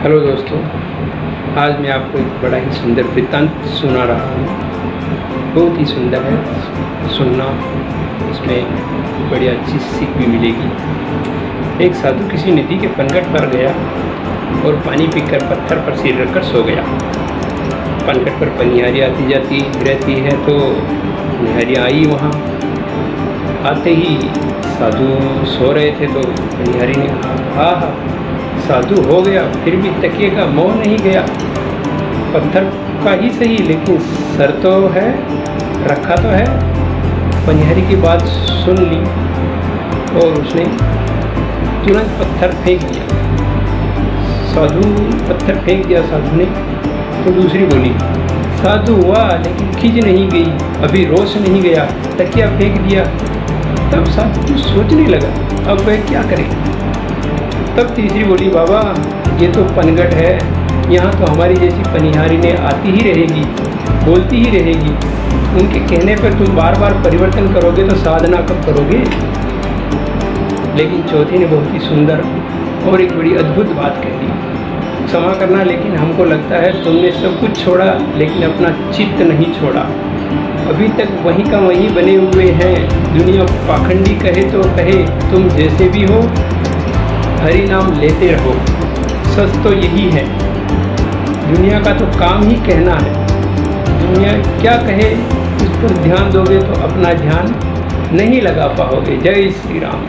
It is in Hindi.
हेलो दोस्तों, आज मैं आपको एक बड़ा ही सुंदर वृत्तांत सुना रहा हूँ। बहुत ही सुंदर है, सुनना इसमें बड़ी अच्छी सीख भी मिलेगी। एक साधु किसी नदी के पनघट पर गया और पानी पीकर पत्थर पर सिर रखकर सो गया। पनघट पर पनिहारी आती जाती रहती है तो पनिहारियाँ आई वहाँ। आते ही साधु सो रहे थे तो पनिहारी ने कहा हाँ हाँ साधु हो गया, फिर भी तकिए का मोह नहीं गया। पत्थर का ही सही, लेकिन सर तो है, रखा तो है। पनिहरी की बात सुन ली, और उसने तुरंत पत्थर फेंक दिया। साधु पत्थर फेंक दिया, साधु ने तो दूसरी बोली, साधु हुआ, लेकिन खिंच नहीं गई, अभी रोश नहीं गया, तकिया फेंक दिया। तब साधु सोचने लगा, अब वह क्या करे? तब तीसरी बोली, बाबा, ये तो पनगट है। यहाँ तो हमारी जैसी पनिहारी ने आती ही रहेगी, बोलती ही रहेगी। उनके कहने पर तुम बार बार परिवर्तन करोगे तो साधना कब करोगे? लेकिन चौथी ने बहुत ही सुंदर और एक बड़ी अद्भुत बात कह। दी क्षमा करना, लेकिन हमको लगता है तुमने सब कुछ छोड़ा, लेकिन अपना चित्त नहीं छोड़ा। अभी तक वहीं का वहीं बने हुए हैं। दुनिया पाखंडी कहे तो कहे, तुम जैसे भी हो हरि नाम लेते रहो। सच तो यही है। दुनिया का तो काम ही कहना है। दुनिया क्या कहे उस पर ध्यान दोगे तो अपना ध्यान नहीं लगा पाओगे। जय श्री राम।